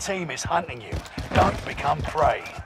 team is hunting you. Don't become prey.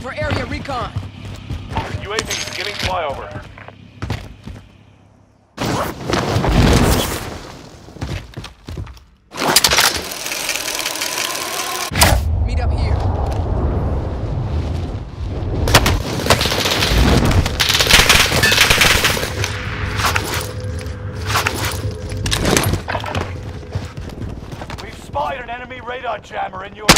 For area recon. UAV beginning flyover. Meet up here. We've spotted an enemy radar jammer in your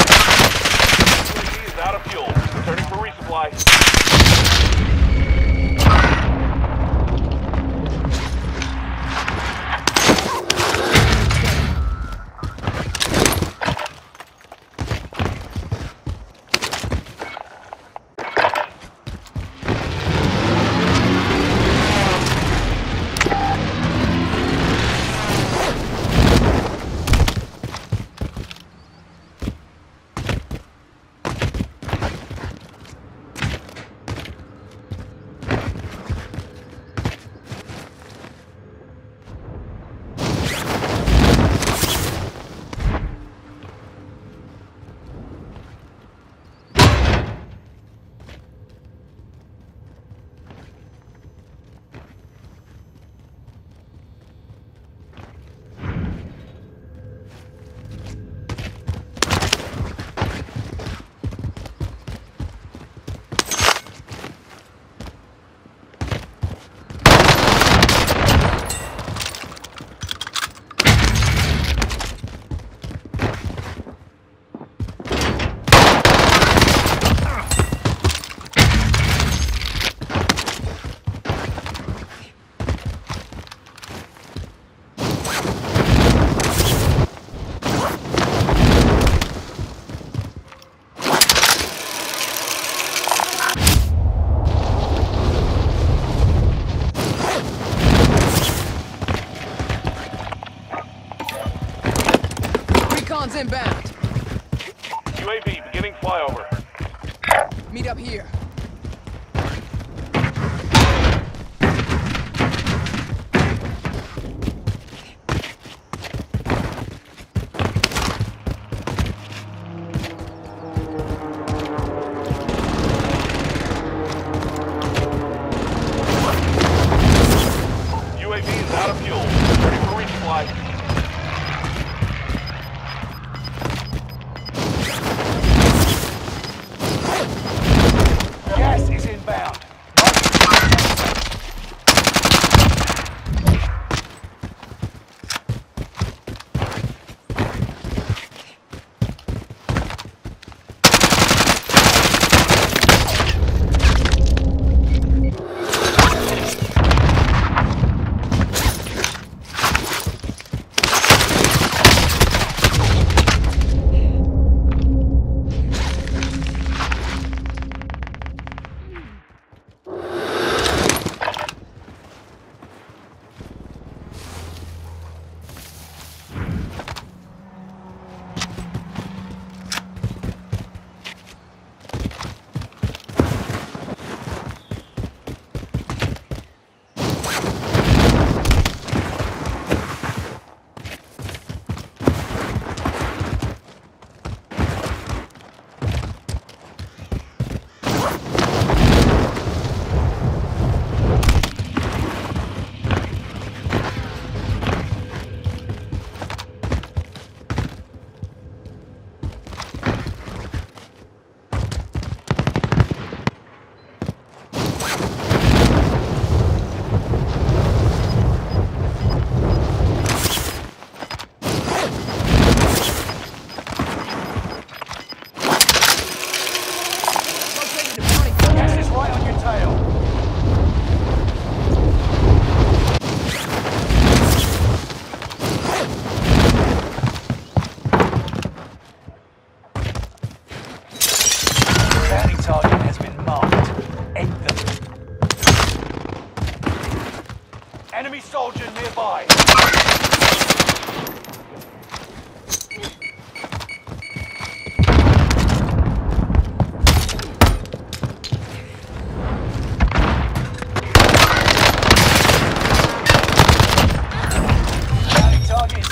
Weapons inbound. UAV beginning flyover. Meet up here.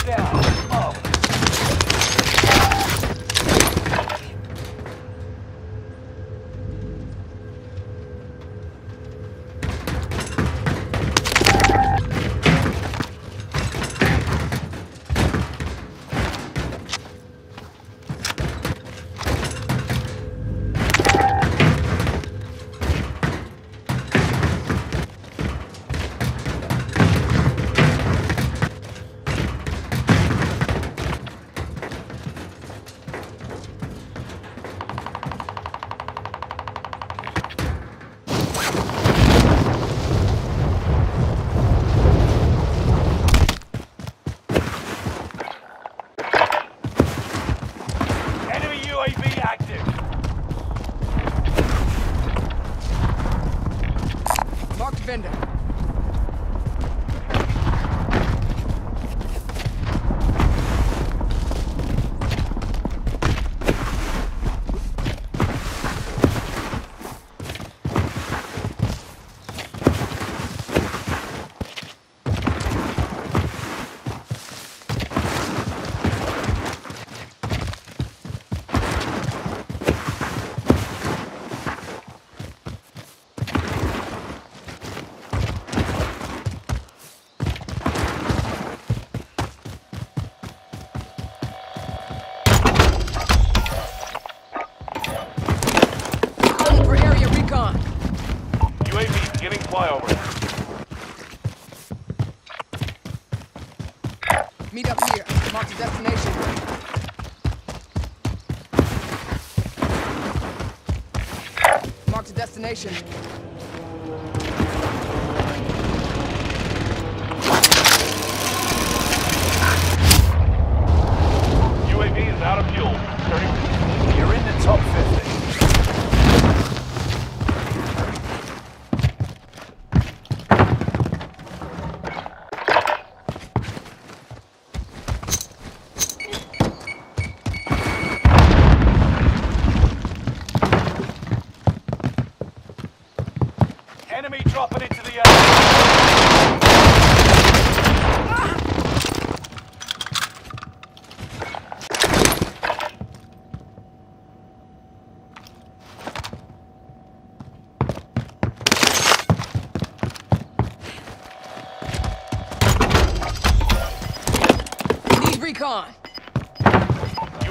Down.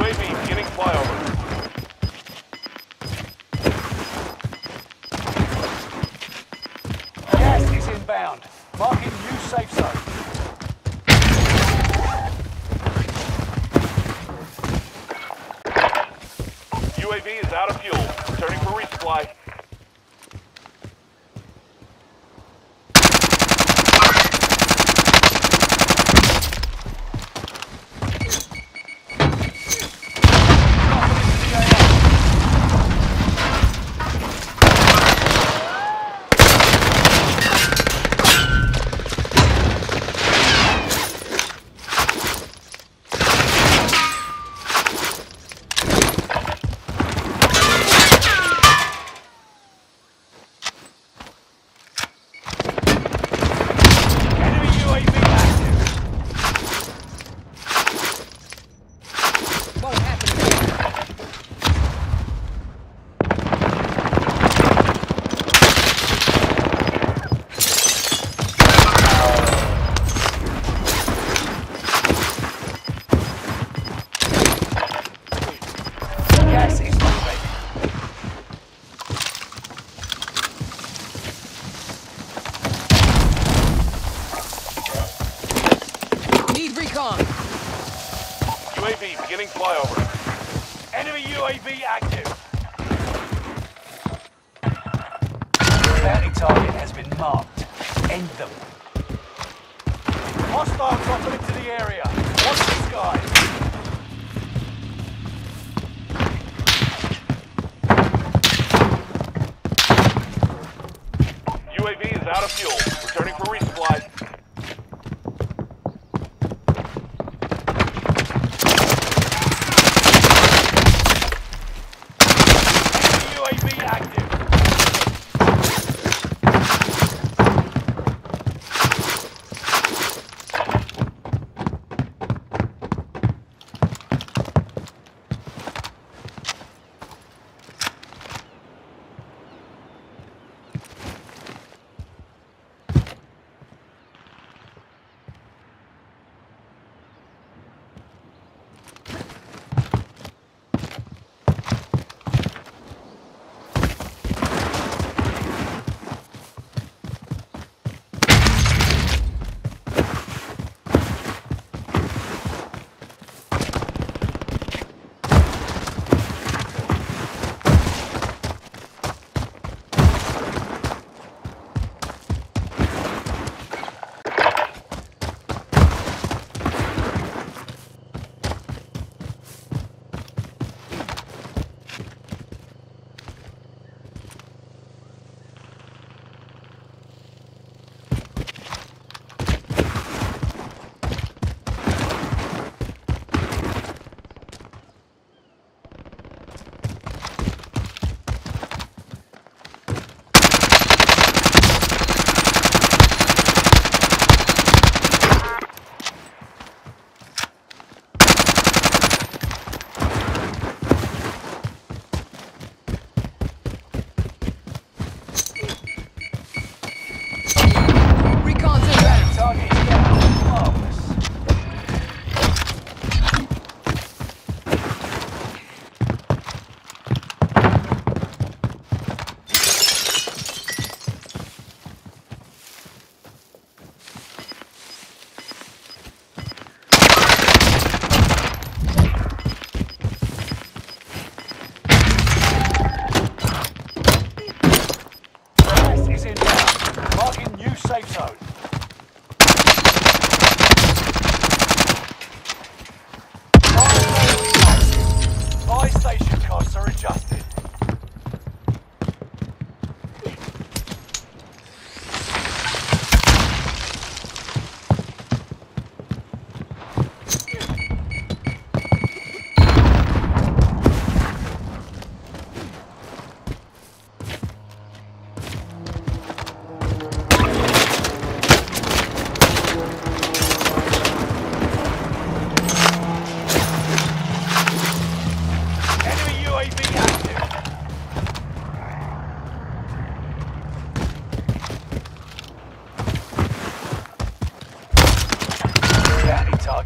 UAV beginning flyover. Gas is inbound. Marking new safe zone. UAV is out of fuel. Returning for resupply. Need recon. UAV beginning flyover. Enemy UAV active. Bounty target has been marked. End them. Hostile dropping into the area.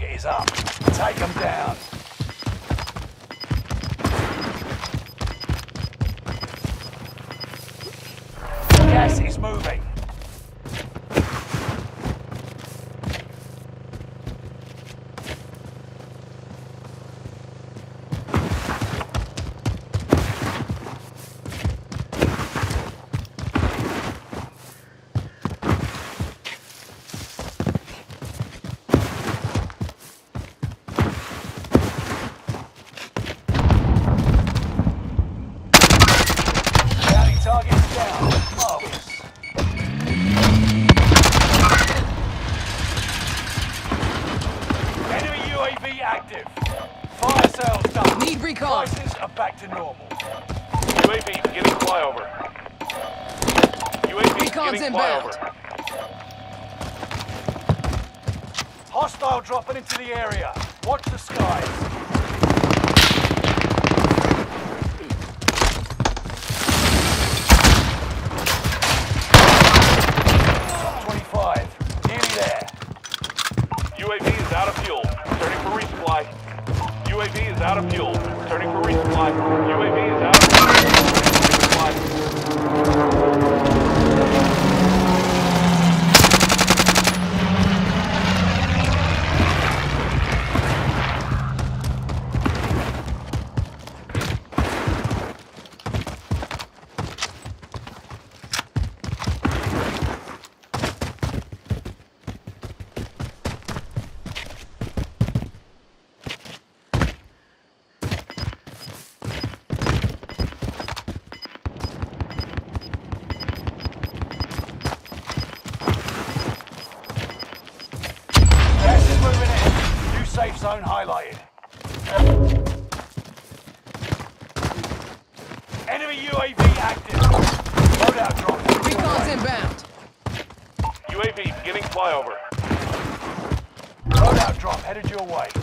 target is up. Take them down. Gas is moving. flag. UAV is zone highlighted. Enemy UAV active. Loadout drop. Recon's inbound. UAV beginning flyover. Loadout drop headed your way.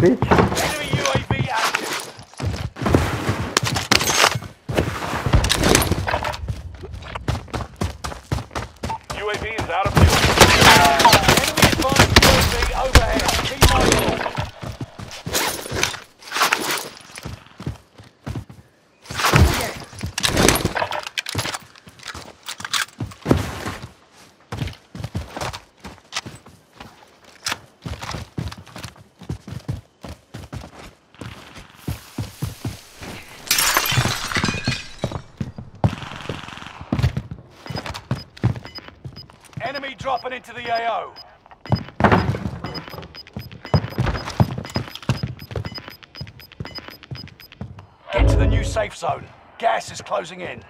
bitch. headed to the AO. Get to the new safe zone. Gas is closing in.